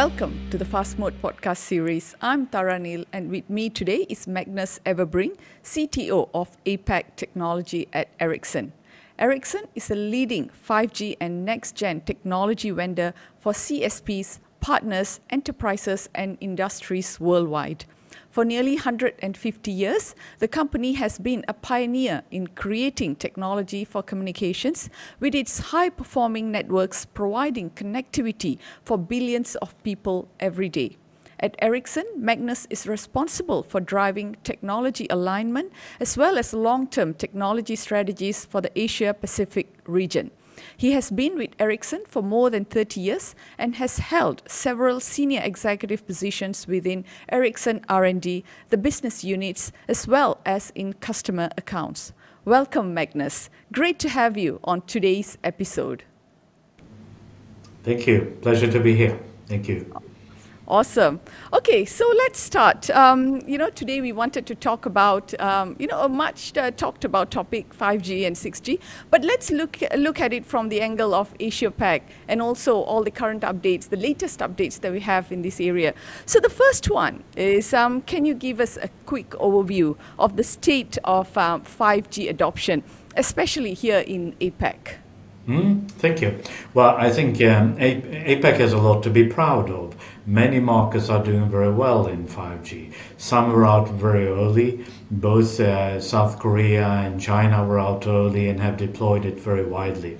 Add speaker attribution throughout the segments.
Speaker 1: Welcome to the Fast Mode podcast series. I'm Tara Neil, and with me today is Magnus Ewerbring, CTO of APAC Technology at Ericsson. Ericsson is a leading 5G and next gen technology vendor for CSPs, partners, enterprises, and industries worldwide. For nearly 150 years, the company has been a pioneer in creating technology for communications with its high performing networks providing connectivity for billions of people every day. At Ericsson, Magnus is responsible for driving technology alignment as well as long term technology strategies for the Asia Pacific region. He has been with Ericsson for more than 30 years and has held several senior executive positions within Ericsson R&D, the business units, as well as in customer accounts. Welcome, Magnus. Great to have you on today's episode.
Speaker 2: Thank you. Pleasure to be here. Thank you.
Speaker 1: Awesome. Okay, so let's start. Um, you know, today we wanted to talk about, um, you know, a much uh, talked about topic 5G and 6G, but let's look look at it from the angle of Asia Pac and also all the current updates, the latest updates that we have in this area. So the first one is, um, can you give us a quick overview of the state of 5G um, adoption, especially here in APAC?
Speaker 2: Mm, thank you. Well, I think um, APAC has a lot to be proud of. Many markets are doing very well in 5G. Some were out very early. Both uh, South Korea and China were out early and have deployed it very widely.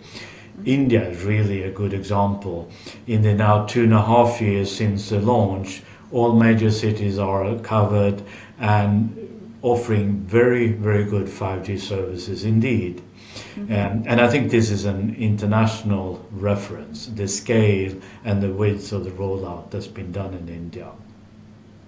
Speaker 2: India is really a good example. In the now two and a half years since the launch, all major cities are covered and offering very, very good 5G services indeed. Mm-hmm. Um, and I think this is an international reference, the scale and the width of the rollout that's been done in India.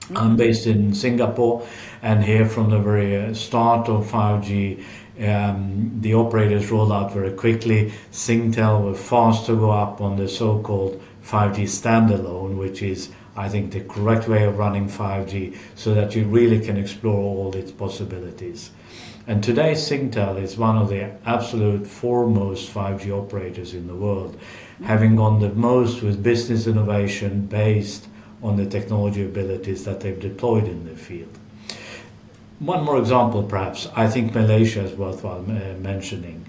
Speaker 2: Mm-hmm. I'm based in Singapore, and here from the very uh, start of 5G, um, the operators rolled out very quickly. Singtel were fast to go up on the so called 5G standalone, which is, I think, the correct way of running 5G so that you really can explore all its possibilities. And today, Singtel is one of the absolute foremost 5G operators in the world, having gone the most with business innovation based on the technology abilities that they've deployed in the field. One more example, perhaps, I think Malaysia is worthwhile uh, mentioning.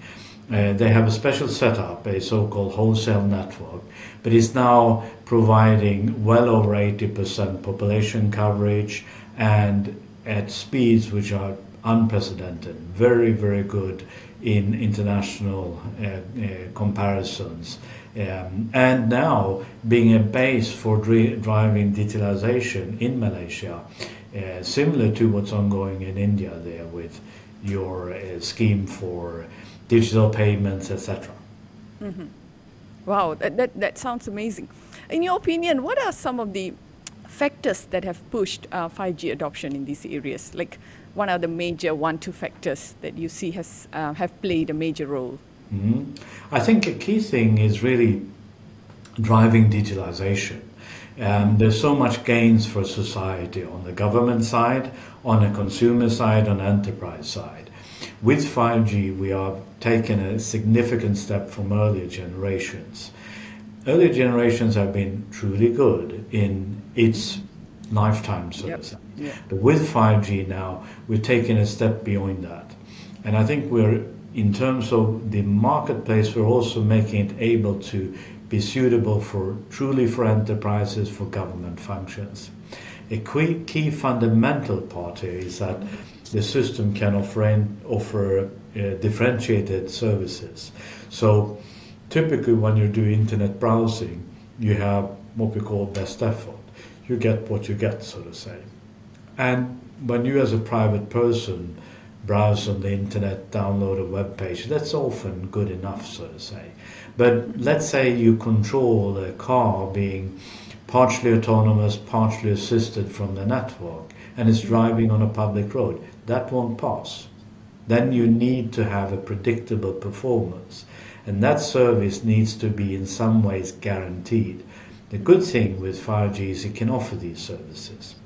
Speaker 2: Uh, they have a special setup, a so called wholesale network, but is now providing well over 80% population coverage and at speeds which are unprecedented, very, very good in international uh, uh, comparisons. Um, and now being a base for dri- driving digitalization in Malaysia, uh, similar to what's ongoing in India there with your uh, scheme for digital payments, etc.
Speaker 1: Mm-hmm. Wow, that, that, that sounds amazing. In your opinion, what are some of the factors that have pushed uh, 5G adoption in these areas? Like, one of the major one two factors that you see has uh, have played a major role?
Speaker 2: Mm-hmm. I think a key thing is really driving digitalization. And there's so much gains for society on the government side, on the consumer side, on enterprise side. With 5G, we are taking a significant step from earlier generations. Earlier generations have been truly good in its lifetime, so yep. to say. Yeah. But with 5G now, we're taking a step beyond that. And I think we're, in terms of the marketplace, we're also making it able to be suitable for truly for enterprises, for government functions. A key, key fundamental part here is that the system can offer, offer uh, differentiated services. So typically when you do internet browsing, you have what we call best effort. You get what you get, so to say. And when you, as a private person, browse on the internet, download a web page, that's often good enough, so to say. But let's say you control a car being partially autonomous, partially assisted from the network, and it's driving on a public road. That won't pass. Then you need to have a predictable performance. And that service needs to be in some ways guaranteed. The good thing with 5G is it can offer these services.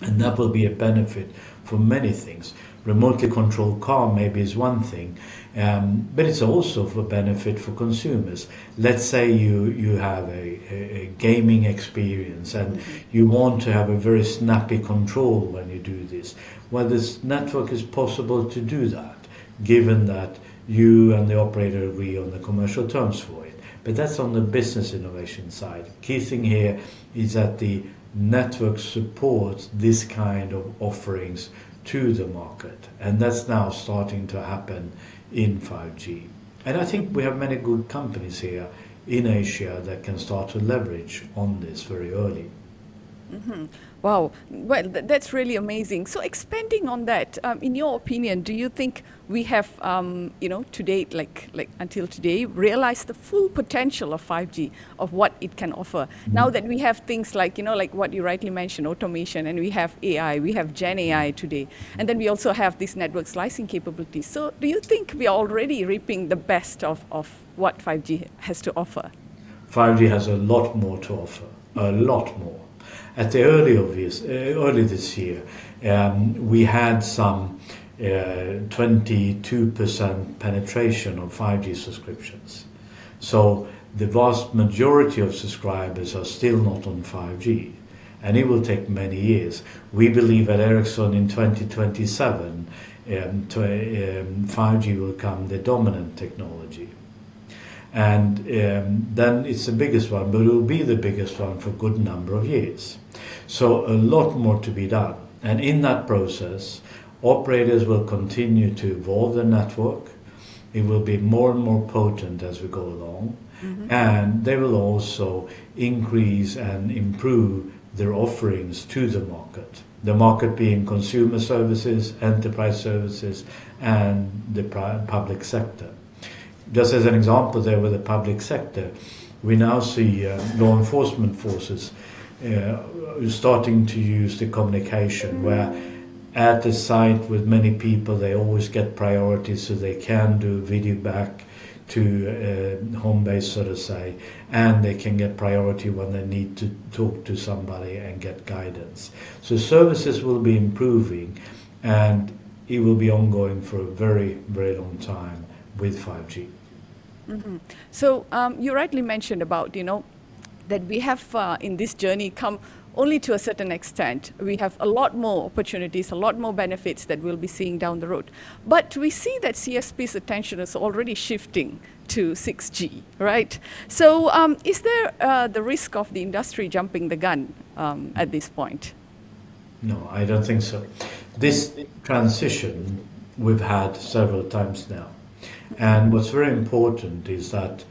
Speaker 2: And that will be a benefit for many things. Remotely controlled car maybe is one thing, um, but it's also for benefit for consumers. Let's say you, you have a, a, a gaming experience and you want to have a very snappy control when you do this. Well, this network is possible to do that, given that you and the operator agree on the commercial terms for it. But that's on the business innovation side. Key thing here is that the network supports this kind of offerings to the market, and that's now starting to happen in 5G. And I think we have many good companies here in Asia that can start to leverage on this very early.
Speaker 1: Mm-hmm. Wow, well, th- that's really amazing. So, expanding on that, um, in your opinion, do you think we have, um, you know, today, like like until today, realized the full potential of 5G of what it can offer? Mm-hmm. Now that we have things like, you know, like what you rightly mentioned, automation, and we have AI, we have Gen AI today, and then we also have these network slicing capabilities. So, do you think we are already reaping the best of, of what 5G has to offer?
Speaker 2: 5G has a lot more to offer, a lot more at the early of this, uh, early this year, um, we had some uh, 22% penetration of 5G subscriptions. So the vast majority of subscribers are still not on 5G, and it will take many years. We believe at Ericsson in 2027, um, to, um, 5G will become the dominant technology and um, then it's the biggest one, but it will be the biggest one for a good number of years. So a lot more to be done, and in that process, operators will continue to evolve the network. It will be more and more potent as we go along, mm-hmm. and they will also increase and improve their offerings to the market. The market being consumer services, enterprise services, and the public sector just as an example there with the public sector, we now see uh, law enforcement forces uh, starting to use the communication where at the site with many people they always get priority so they can do video back to uh, home base so to say and they can get priority when they need to talk to somebody and get guidance. So services will be improving and it will be ongoing for a very very long time with 5g
Speaker 1: Mm-hmm. So um, you rightly mentioned about you know that we have uh, in this journey come only to a certain extent. We have a lot more opportunities, a lot more benefits that we'll be seeing down the road. But we see that CSP's attention is already shifting to 6G, right? So um, is there uh, the risk of the industry jumping the gun um, at this point?
Speaker 2: No, I don't think so. This transition we've had several times now. And what's very important is that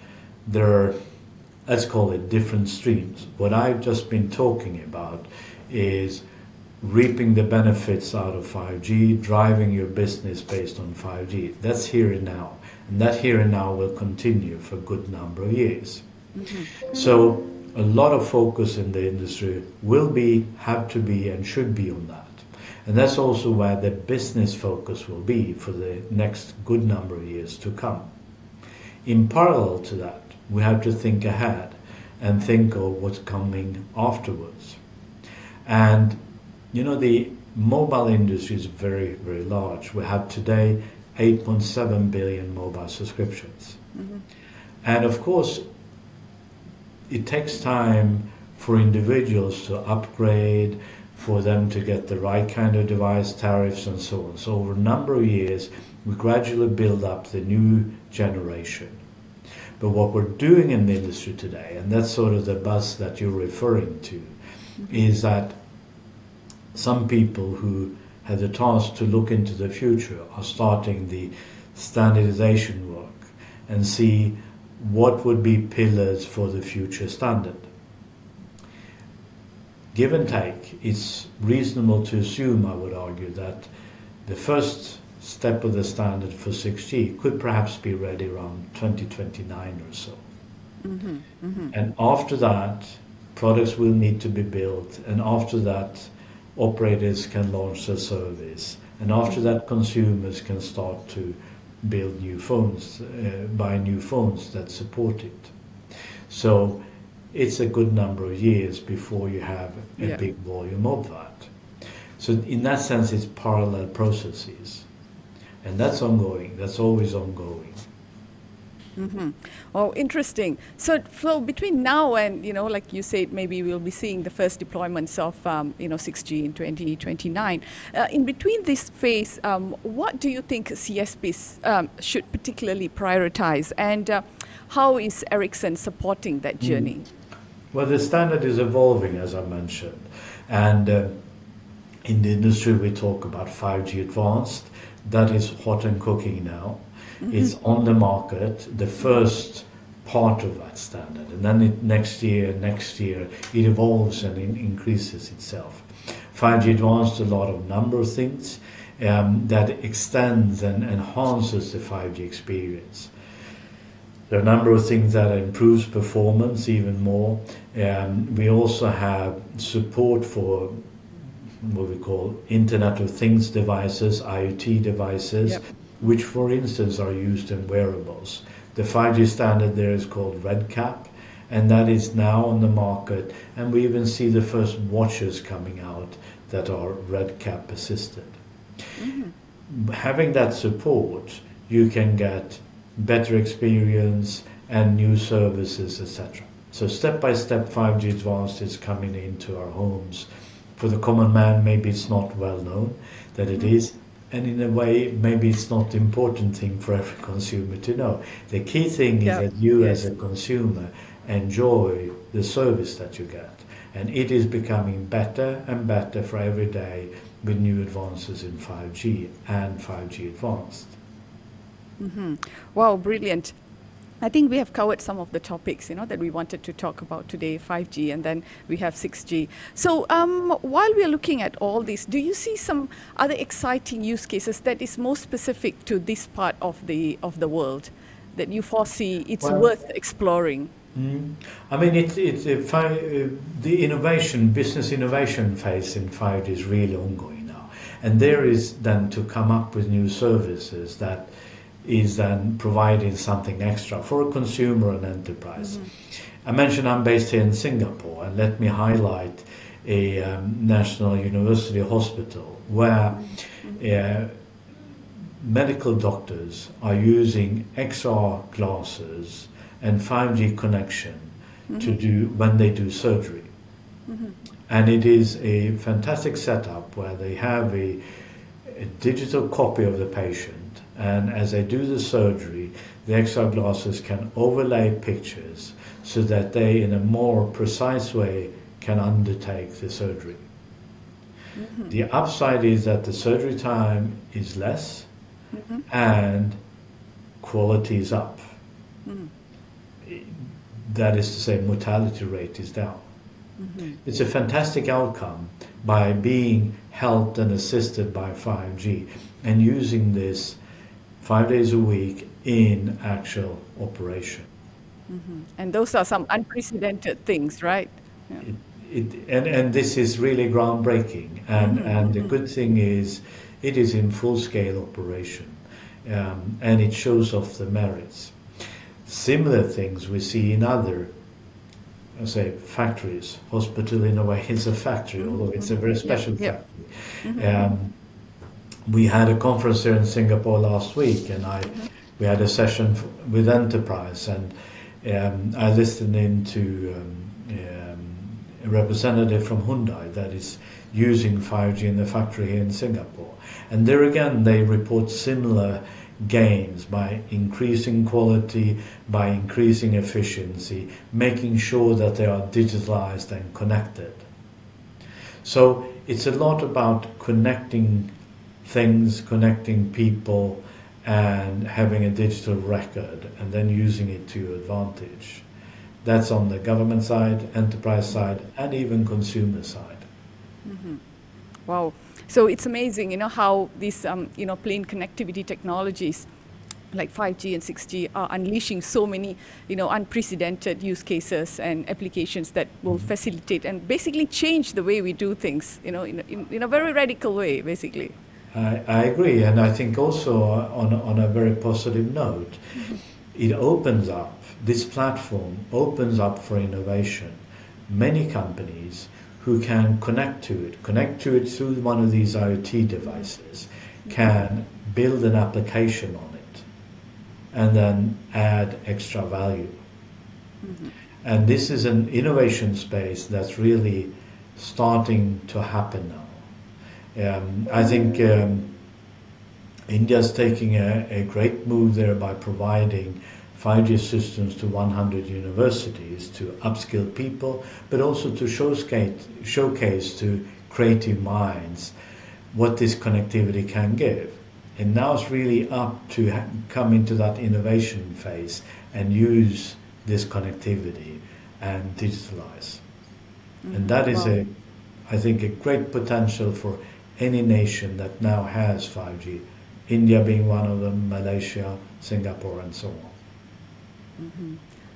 Speaker 2: there are, let's call it different streams. What I've just been talking about is reaping the benefits out of 5G, driving your business based on 5G. That's here and now. And that here and now will continue for a good number of years. Mm-hmm. So a lot of focus in the industry will be, have to be, and should be on that. And that's also where the business focus will be for the next good number of years to come. In parallel to that, we have to think ahead and think of what's coming afterwards. And you know, the mobile industry is very, very large. We have today 8.7 billion mobile subscriptions. Mm-hmm. And of course, it takes time for individuals to upgrade, for them to get the right kind of device, tariffs, and so on. So, over a number of years, we gradually build up the new generation. But what we're doing in the industry today, and that's sort of the buzz that you're referring to, is that some people who have the task to look into the future are starting the standardization work and see what would be pillars for the future standard give and take, it's reasonable to assume, I would argue, that the first step of the standard for 6G could perhaps be ready around 2029 or so. Mm-hmm, mm-hmm. And after that, products will need to be built, and after that, operators can launch their service, and after that, consumers can start to build new phones, uh, buy new phones that support it. So it's a good number of years before you have a yeah. big volume of that. So in that sense, it's parallel processes, and that's ongoing. That's always ongoing.
Speaker 1: Mm-hmm. Oh, interesting. So, so between now and you know, like you said, maybe we'll be seeing the first deployments of um, you know 6G in 2029. Uh, in between this phase, um, what do you think CSPs um, should particularly prioritize, and uh, how is Ericsson supporting that journey? Mm.
Speaker 2: Well, the standard is evolving, as I mentioned, and uh, in the industry we talk about 5G advanced. That is hot and cooking now mm-hmm. is on the market, the first part of that standard. And then it, next year, next year, it evolves and it increases itself. 5G advanced a lot of number of things um, that extends and enhances the 5G experience. There are a number of things that improves performance even more. Um, we also have support for what we call Internet of Things devices, IoT devices, yep which for instance are used in wearables. The 5G standard there is called RedCap, and that is now on the market, and we even see the first watches coming out that are RedCap assisted. Mm-hmm. Having that support, you can get better experience and new services, etc. So step by step, 5G Advanced is coming into our homes. For the common man, maybe it's not well known that it mm-hmm. and in a way maybe it's not the important thing for every consumer to know the key thing yeah. is that you yes. as a consumer enjoy the service that you get and it is becoming better and better for every day with new advances in 5G and 5G advanced.
Speaker 1: Mm-hmm. Wow, brilliant. I think we have covered some of the topics, you know, that we wanted to talk about today, 5G, and then we have 6G. So um, while we are looking at all this, do you see some other exciting use cases that is more specific to this part of the of the world that you foresee it's well, worth exploring?
Speaker 2: Mm, I mean, it's it's uh, the innovation, business innovation phase in 5G is really ongoing now, and there is then to come up with new services that is then providing something extra for a consumer and enterprise. Mm-hmm. I mentioned I'm based here in Singapore, and let me highlight a um, national university hospital where mm-hmm. uh, medical doctors are using XR glasses and 5G connection mm-hmm. to do when they do surgery. Mm-hmm. And it is a fantastic setup where they have a, a digital copy of the patient and as they do the surgery, the XR glasses can overlay pictures so that they, in a more precise way, can undertake the surgery. Mm-hmm. The upside is that the surgery time is less mm-hmm. and quality is up. Mm-hmm. That is to say, mortality rate is down. Mm-hmm. It's a fantastic outcome by being helped and assisted by 5G and using this five days a week in actual operation.
Speaker 1: Mm-hmm. And those are some unprecedented things, right?
Speaker 2: Yeah. It, it, and, and this is really groundbreaking. And, mm-hmm. and the mm-hmm. good thing is, it is in full scale operation um, and it shows off the merits. Similar things we see in other, I say, factories. Hospital, in a way, is a factory, although it's a very mm-hmm. special yeah. factory. Mm-hmm. Um, we had a conference here in Singapore last week, and I we had a session with enterprise, and um, I listened in to um, um, a representative from Hyundai that is using 5G in the factory here in Singapore, and there again they report similar gains by increasing quality, by increasing efficiency, making sure that they are digitalized and connected. So it's a lot about connecting things, connecting people, and having a digital record, and then using it to your advantage. That's on the government side, enterprise side, and even consumer side.
Speaker 1: Mm-hmm. Wow. So it's amazing, you know, how these, um, you know, plain connectivity technologies like 5G and 6G are unleashing so many, you know, unprecedented use cases and applications that will mm-hmm. facilitate and basically change the way we do things, you know, in, in, in a very radical way, basically.
Speaker 2: I, I agree, and I think also on, on a very positive note, mm-hmm. it opens up, this platform opens up for innovation. Many companies who can connect to it, connect to it through one of these IoT devices, can build an application on it, and then add extra value. Mm-hmm. And this is an innovation space that's really starting to happen now. Um, I think um, India is taking a, a, great move there by providing 5G systems to 100 universities to upskill people, but also to showcase, showcase to creative minds what this connectivity can give. And now it's really up to ha- come into that innovation phase and use this connectivity and digitalize. Mm-hmm. And that is a, I think, a great potential for any nation that now has 5G. India being one of them, Malaysia, Singapore, and so on.
Speaker 1: Mm-hmm.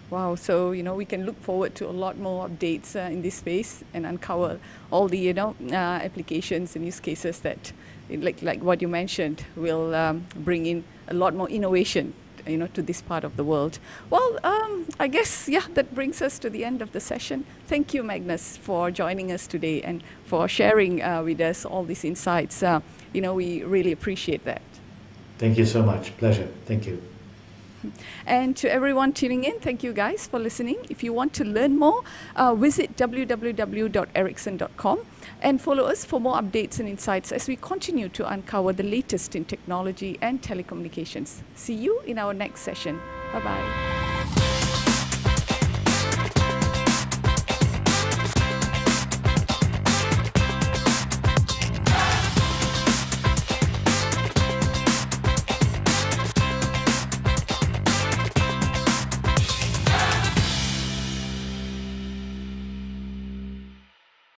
Speaker 1: Wow, so you know we can look forward to a lot more updates uh, in this space and uncover all the you know uh, applications and use cases that, like like what you mentioned, will um, bring in a lot more innovation you know to this part of the world. Well, um, I guess yeah, that brings us to the end of the session. Thank you, Magnus, for joining us today and for sharing uh, with us all these insights. Uh, you know, we really appreciate that.
Speaker 2: Thank you so much. Pleasure. Thank you.
Speaker 1: And to everyone tuning in, thank you guys for listening. If you want to learn more, uh, visit www.ericsson.com and follow us for more updates and insights as we continue to uncover the latest in technology and telecommunications. See you in our next session. Bye bye.